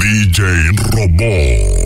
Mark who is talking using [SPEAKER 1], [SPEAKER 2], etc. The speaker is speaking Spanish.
[SPEAKER 1] DJ Robot.